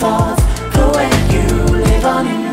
The go and you live on. in